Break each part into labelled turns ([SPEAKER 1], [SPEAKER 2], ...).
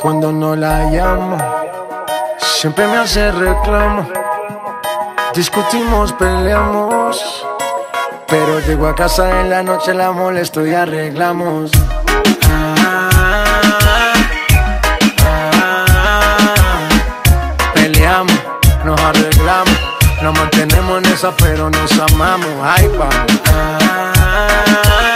[SPEAKER 1] cuando no la llamo. Siempre me hace reclamo. Discutimos, peleamos. Pero llego a casa en la noche, la molesto y arreglamos. Peleamos, nos arreglamos. Nos mantenemos en esa, pero nos amamos. Ay, vamos.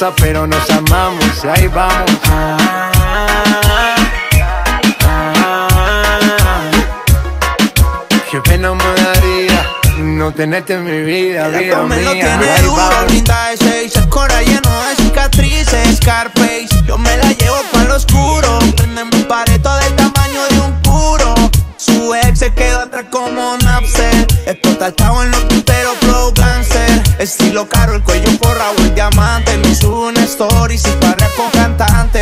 [SPEAKER 1] Esa, pero nos amamos. Ahí vamos. Qué pena me daría no tenerte en mi vida, vida
[SPEAKER 2] me lo
[SPEAKER 1] mía.
[SPEAKER 2] tiene duro, linda de seis, el cora lleno de cicatrices, Scarface. Yo me la llevo para lo oscuro, prende mi pareto del tamaño de un puro. Su ex se quedó atrás como Napster, explota el en gangster. Estilo caro, el cuello forrado el diamante, me sube una story, si para con cantante.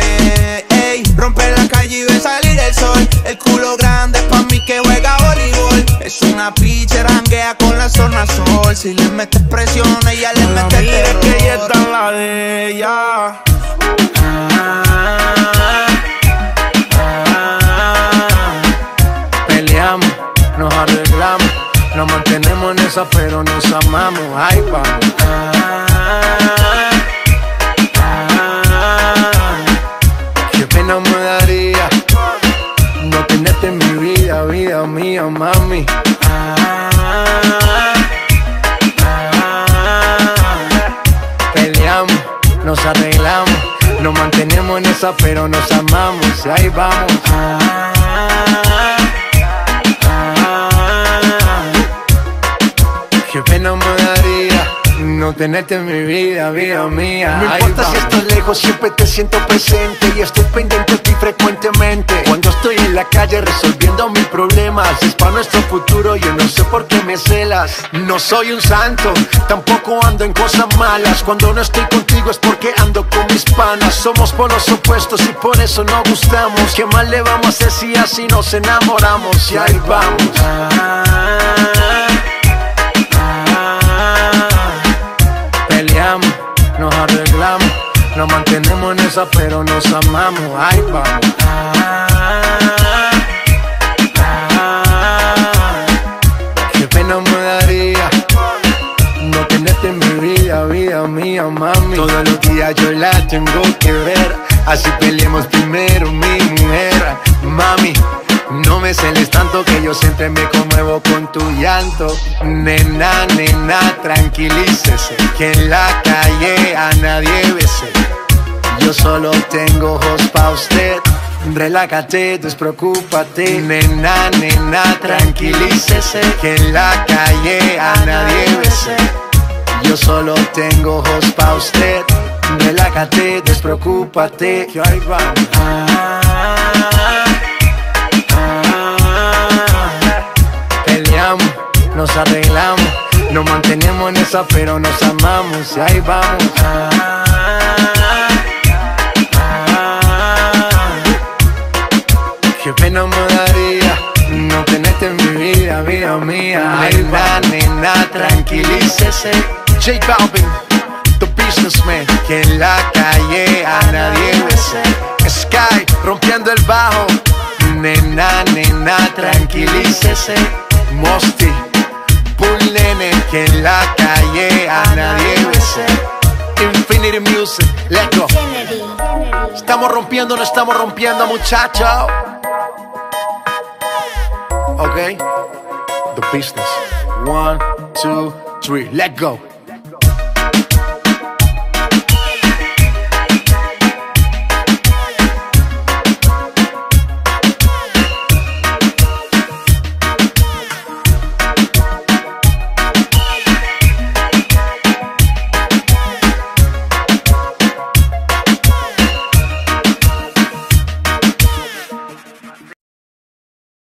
[SPEAKER 2] Ey, rompe la calle y ve salir el sol, el culo grande pa' mí que juega voleibol. Es una pitcher, hanguea con la zona sol. Si le metes presión, ella le mete terror.
[SPEAKER 1] que ella está en la de ella. Peleamos, pero nos amamos. Ay, vamos. Qué pena me daría no tenerte en mi vida, vida mía, mami. Peleamos, nos arreglamos, nos mantenemos en esa, pero nos amamos. Ahí vamos. Qué pena me daría no tenerte en mi vida, vida mía.
[SPEAKER 3] No importa si estás lejos, siempre te siento presente y estoy pendiente de ti frecuentemente. Cuando estoy en la calle resolviendo mis problemas, es para nuestro futuro, yo no sé por qué me celas. No soy un santo, tampoco ando en cosas malas. Cuando no estoy contigo es porque ando con mis panas. Somos polos opuestos y por eso no gustamos. ¿Qué más le vamos a hacer si así nos enamoramos? Y ahí vamos.
[SPEAKER 1] Peleamos, pero nos amamos. Ay, vamos. Qué pena me daría no tenerte en mi vida, vida mía, mami.
[SPEAKER 3] Todos los días yo la tengo que ver. Así peleemos primero, mi mujer. Mami, no me celes tanto que yo siempre me conmuevo con tu llanto. Nena, nena, tranquilícese. Que en la calle a nadie bese. Yo solo tengo ojos pa' usted. Relájate, despreocúpate. Nena, nena, tranquilícese. Que en la calle a nadie bese. Yo solo tengo ojos pa' usted. Relájate, despreocúpate. Que ahí vamos.
[SPEAKER 1] Peleamos, nos arreglamos, nos mantenemos en esa, pero nos amamos. Y ahí vamos.
[SPEAKER 3] Tranquilícese. J Balvin, the businessman. Que en la calle a nadie bese. Sky, rompiendo el bajo. Nena, nena, tranquilícese. Mosty, Bull Nene. Que en la calle a nadie bese. Infinity Music, let's go. Estamos rompiendo, no estamos rompiendo, muchacho. Ok, the business. One, two, three, let go.